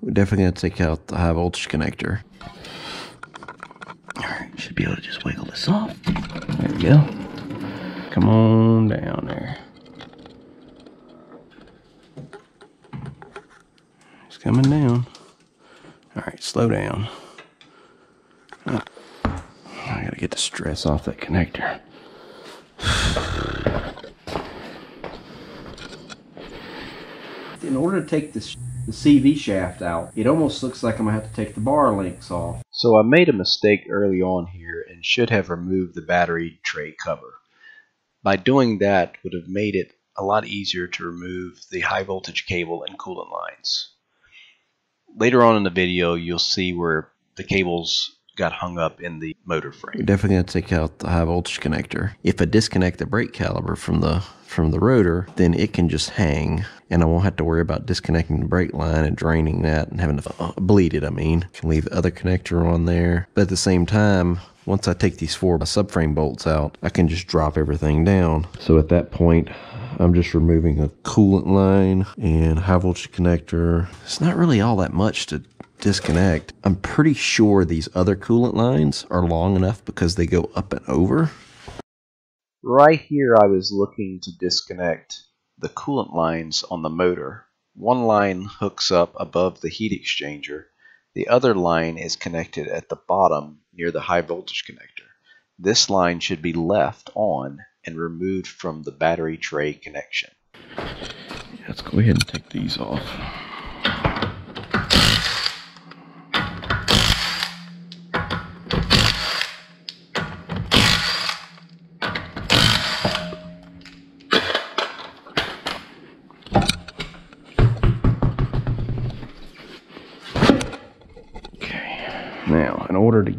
We're definitely to take out the high voltage connector. Alright, should be able to just wiggle this off. There we go. Come on down there. It's coming down. Alright, slow down. I gotta get the stress off that connector. In order to take this the CV shaft out, it almost looks like I'm gonna have to take the bar links off. So I made a mistake early on here and should have removed the battery tray cover. By doing that would have made it a lot easier to remove the high voltage cable and coolant lines. Later on in the video you'll see where the cables got hung up in the motor frame. We're definitely going to take out the high voltage connector. If I disconnect the brake caliper from the from the rotor, then it can just hang, and I won't have to worry about disconnecting the brake line and draining that and having to uh, bleed it. I mean, can leave the other connector on there, but at the same time. Once I take these four subframe bolts out, I can just drop everything down. So at that point, I'm just removing a coolant line and high voltage connector. It's not really all that much to disconnect. I'm pretty sure these other coolant lines are long enough because they go up and over. Right here I was looking to disconnect the coolant lines on the motor. One line hooks up above the heat exchanger. The other line is connected at the bottom near the high voltage connector. This line should be left on and removed from the battery tray connection. Let's go ahead and take these off.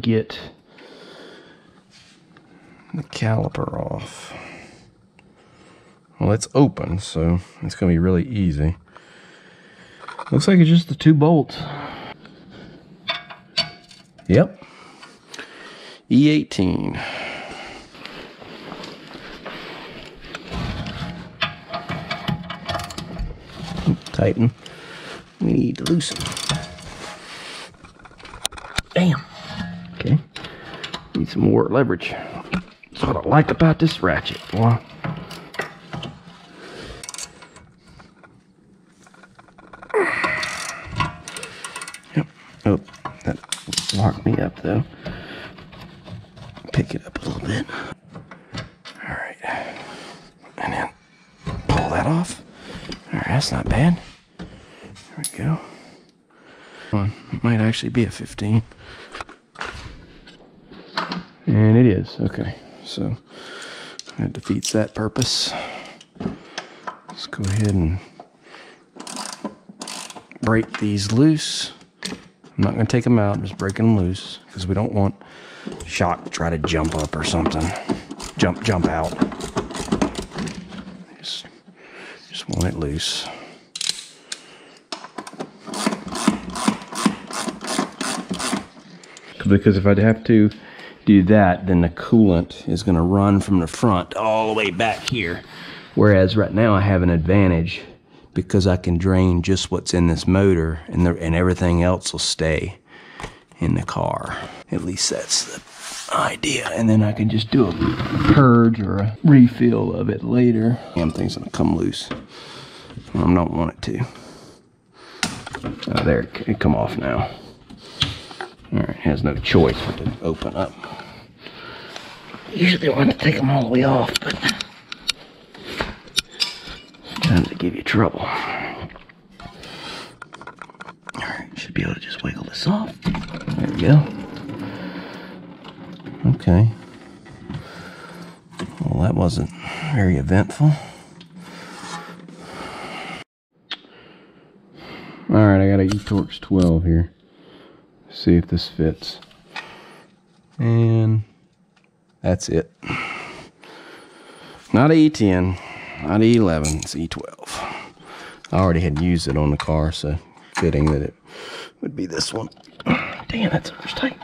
Get the caliper off, well, it's open, so it's going to be really easy. Looks like it's just the two bolts. Yep. E18. Tighten. We need to loosen. Some more leverage. That's what I like about this ratchet, boy. Yep. Oh, that locked me up though. Pick it up a little bit. All right. And then pull that off. All right, that's not bad. There we go. One might actually be a 15. And it is. Okay. So that defeats that purpose. Let's go ahead and break these loose. I'm not going to take them out, I'm just breaking them loose because we don't want shock to try to jump up or something. Jump, jump out. Just, just want it loose. Because if I'd have to do that, then the coolant is going to run from the front all the way back here. Whereas right now I have an advantage because I can drain just what's in this motor and, and everything else will stay in the car. At least that's the idea. And then I can just do a purge or a refill of it later. Damn thing's gonna come loose. I don't want it to. Oh, there, it come off now. All right, has no choice but to open up. Usually want to take them all the way off, but sometimes they give you trouble. All right, should be able to just wiggle this off. There we go. Okay. Well, that wasn't very eventful. All right, I got a eTorx 12 here. See if this fits. And that's it. Not a E10, not a E11, it's E12. I already had used it on the car, so fitting that it would be this one. Damn, that's first tight.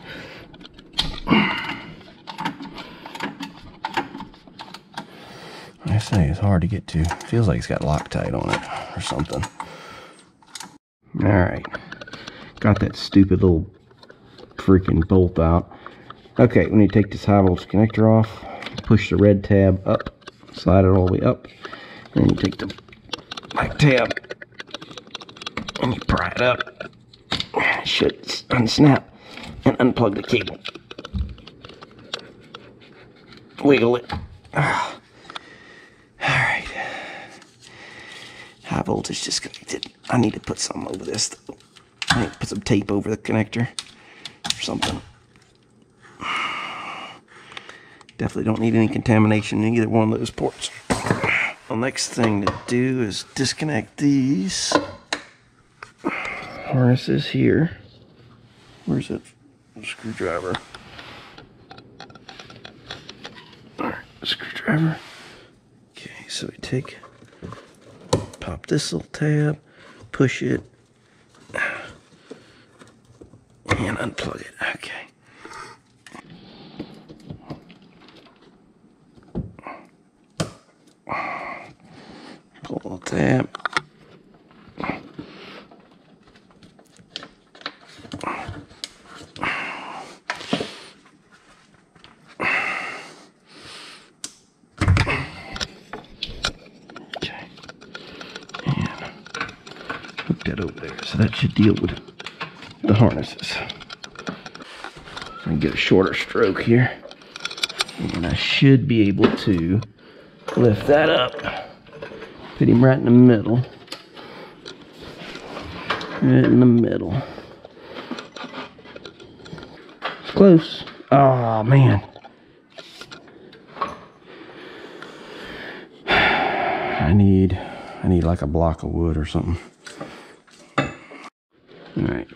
I say it's hard to get to. Feels like it's got Loctite on it or something. All right. got that stupid little freaking bolt out. Okay, we need to take this high voltage connector off, push the red tab up, slide it all the way up, and you take the black tab and you pry it up. It should unsnap and unplug the cable. Wiggle it. Ah. All right. High voltage disconnected. I need to put some over this. Though. I need to put some tape over the connector or something. Definitely don't need any contamination in either one of those ports. The next thing to do is disconnect these harnesses here. Where's that screwdriver? Alright, screwdriver. Okay, so we take, pop this little tab, push it, and unplug it. Okay. Tab. Okay. And hook that over there. So that should deal with the harnesses. I get a shorter stroke here. And I should be able to lift that up. Put him right in the middle. Right in the middle. It's close. Oh man. I need I need like a block of wood or something. Alright.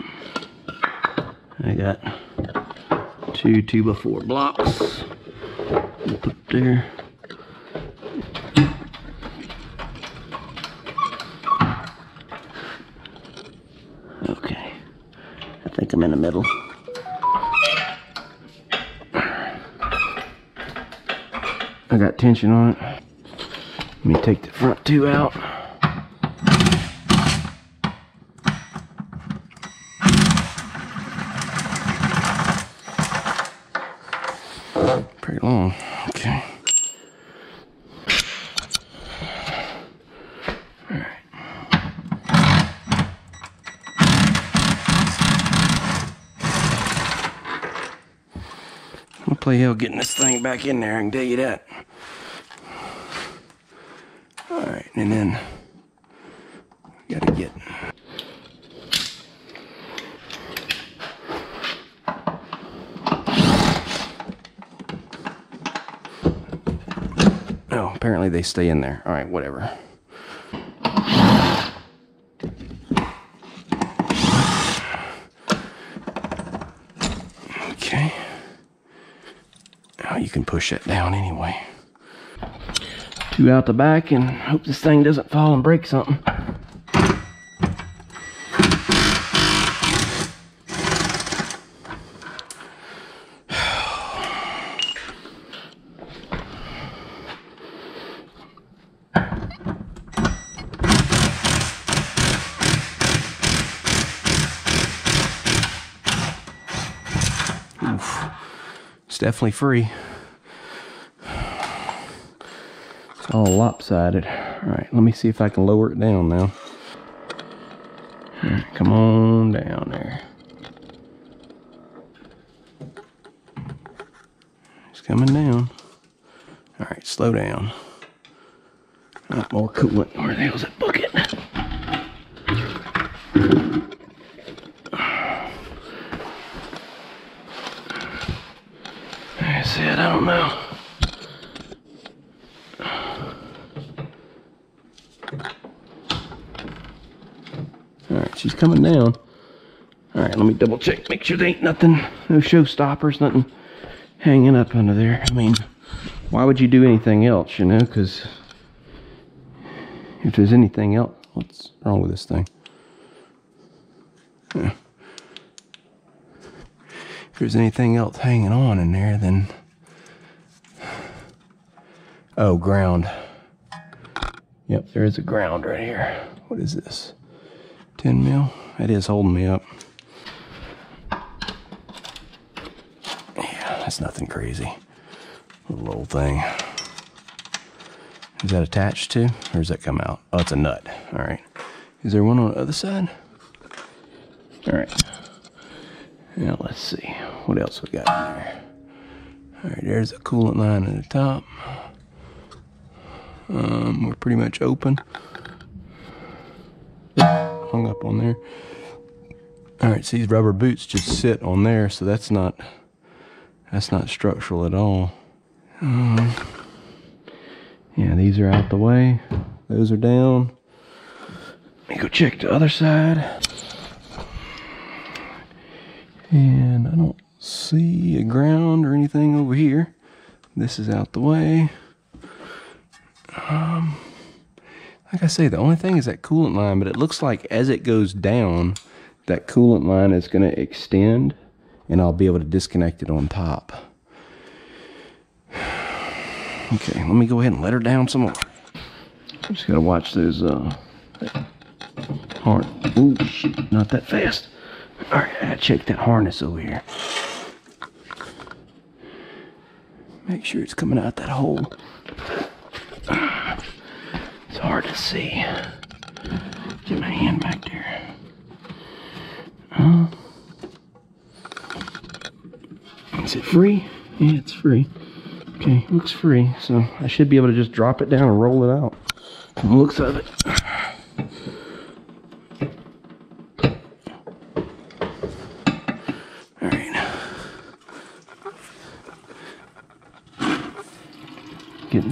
I got two two by four blocks. We'll there. Think I'm in the middle. I got tension on it. Let me take the front two out. Pretty long. Okay. I'll play hell getting this thing back in there, I can tell you that. Alright, and then gotta get Oh, apparently they stay in there. Alright, whatever. Okay. Now you can push that down anyway. Two out the back and hope this thing doesn't fall and break something. It's definitely free. It's all lopsided. All right, let me see if I can lower it down now. Come on down there. It's coming down. All right, slow down. Not more coolant. Where the hell's that bucket? I said, I don't know. Alright, she's coming down. Alright, let me double check, make sure there ain't nothing, no showstoppers, nothing hanging up under there. I mean, why would you do anything else, you know? Because if there's anything else, what's wrong with this thing? Yeah. If there's anything else hanging on in there, then. Oh, ground. Yep, there is a ground right here. What is this? 10 mil. It is holding me up. Yeah, that's nothing crazy. Little old thing. Is that attached to, or does that come out? Oh, it's a nut. All right. Is there one on the other side? All right. Now let's see. What else we got in there? All right, there's a coolant line at the top. Um, we're pretty much open. Hung up on there. All right, so these rubber boots just sit on there, so that's not that's not structural at all. Um, yeah, these are out the way. Those are down. Let me go check the other side. And I don't see a ground or anything over here. This is out the way. Um, like I say, the only thing is that coolant line, but it looks like as it goes down, that coolant line is going to extend and I'll be able to disconnect it on top. Okay, let me go ahead and let her down some more. I'm just gotta watch those, uh, ooh, not that fast. All right, I check that harness over here. Make sure it's coming out that hole. Hard to see. Get my hand back there. Uh, is it free? Yeah, it's free. Okay, looks free, so I should be able to just drop it down and roll it out. From the looks of it.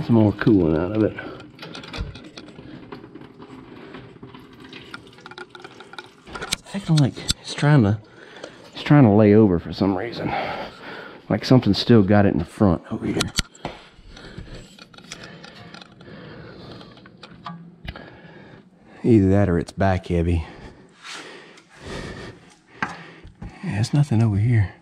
Some more cooling out of it. Acting like it's trying to it's trying to lay over for some reason. Like something still got it in the front over here. Either that or it's back heavy. Yeah, there's nothing over here.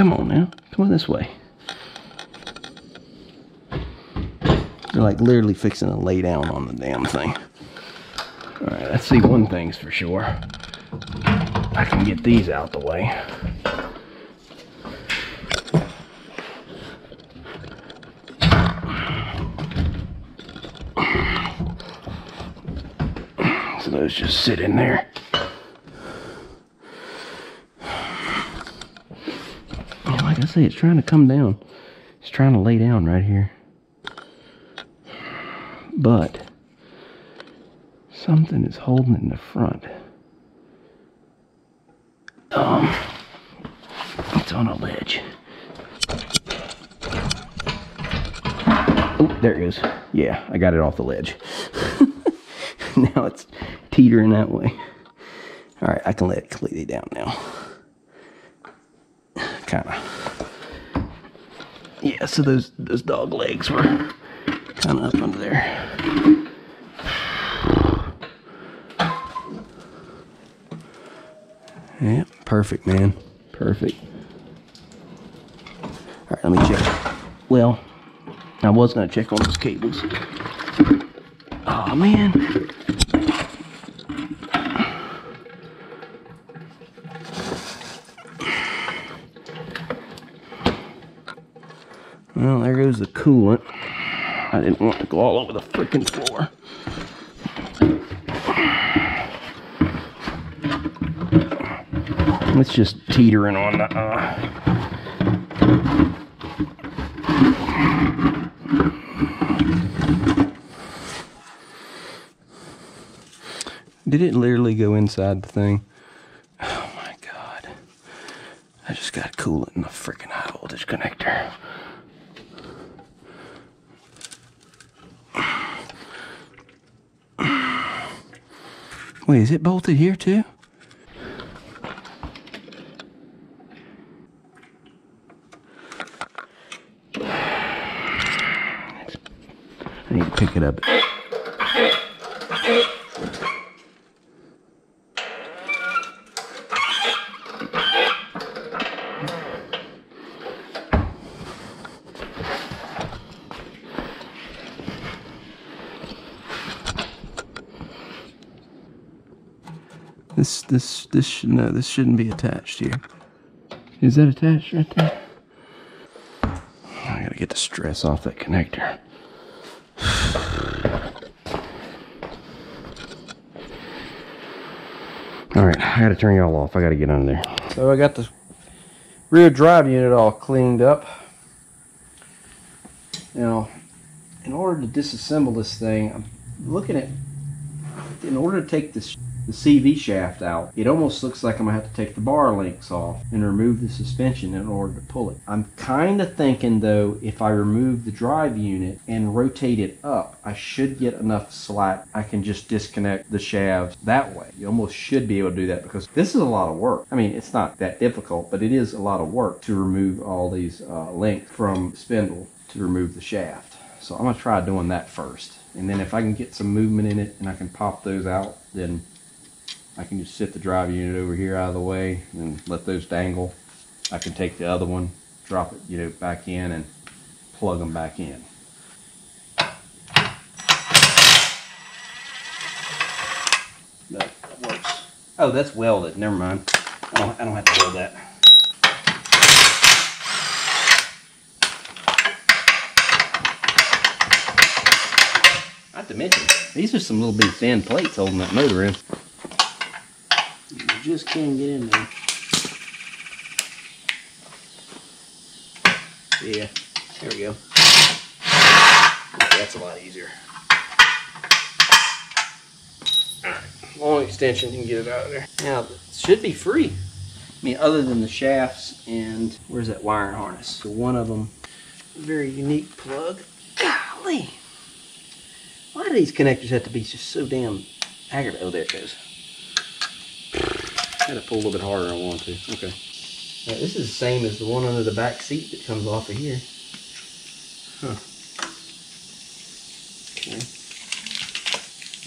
Come on now. Come on this way. They're like literally fixing to lay down on the damn thing. Alright, let's see one thing's for sure. I can get these out the way. So those just sit in there. Yeah, like I say, it's trying to come down. It's trying to lay down right here. But something is holding it in the front. Um, it's on a ledge. Oh, there it goes. Yeah, I got it off the ledge. now it's teetering that way. All right, I can let it completely down now. Kind of. Yeah, so those those dog legs were kind of up under there. Yeah, perfect, man. Perfect. All right, let me check. Well, I was gonna check on those cables. Oh man. Coolant. I didn't want to go all over the freaking floor. It's just teetering on the. Uh... Did it literally go inside the thing? Oh my god. I just got coolant in the freaking high voltage connector. Wait, is it bolted here too? I need to pick it up. This this no, this shouldn't be attached here. Is that attached right there? I gotta get the stress off that connector. All right, I gotta turn y'all off. I gotta get under there. So I got the rear drive unit all cleaned up. Now, in order to disassemble this thing, I'm looking at, in order to take this the CV shaft out, it almost looks like I'm gonna have to take the bar links off and remove the suspension in order to pull it. I'm kind of thinking though, if I remove the drive unit and rotate it up, I should get enough slack. I can just disconnect the shafts that way. You almost should be able to do that because this is a lot of work. I mean, it's not that difficult, but it is a lot of work to remove all these uh, links from spindle to remove the shaft. So I'm gonna try doing that first. And then if I can get some movement in it and I can pop those out, then I can just sit the drive unit over here out of the way and let those dangle. I can take the other one, drop it, you know, back in and plug them back in. That works. Oh, that's welded. Never mind. I don't, I don't have to weld that. Not to mention, these are some little bitty thin plates holding that motor in. Just can't get in there. Yeah, there we go. That's a lot easier. Alright, long extension, can get it out of there. Now, it should be free. I mean, other than the shafts and where's that wiring harness? So one of them, very unique plug. Golly, why do these connectors have to be just so damn aggravating? Oh, there it goes. I gotta pull a little bit harder I want to. Okay. Now, this is the same as the one under the back seat that comes off of here. Huh. Okay.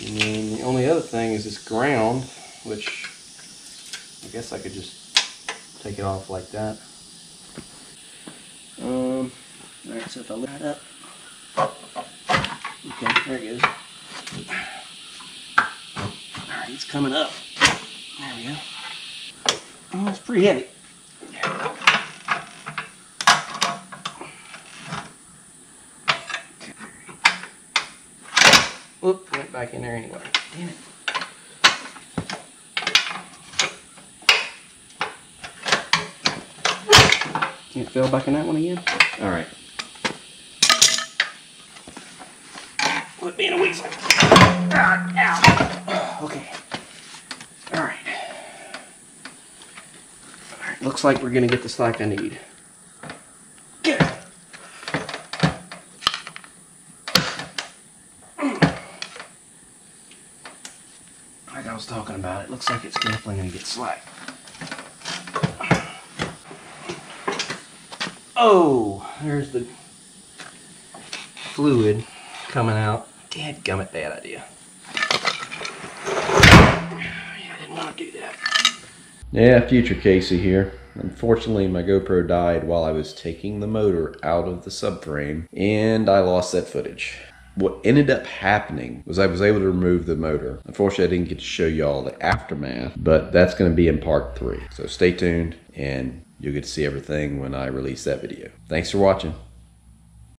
And then the only other thing is this ground, which I guess I could just take it off like that. Um, alright, so if I lift it up. Okay, there it goes. Alright, it's coming up. There we go. Oh, it's pretty heavy. Whoop, went back in there anyway. Damn it. It fell back in that one again? Alright. Quit being a weasel. Ah, ow. Okay. Alright. Alright, looks like we're gonna get the slack I need. Like I was talking about, it looks like it's definitely gonna get slack. Oh, there's the fluid coming out. Dadgummit, bad idea. Yeah, I didn't want to do that. Yeah, future Casey here. Unfortunately, my GoPro died while I was taking the motor out of the subframe, and I lost that footage. What ended up happening was I was able to remove the motor. Unfortunately, I didn't get to show you all the aftermath, but that's going to be in part three. So stay tuned, and you'll get to see everything when I release that video. Thanks for watching.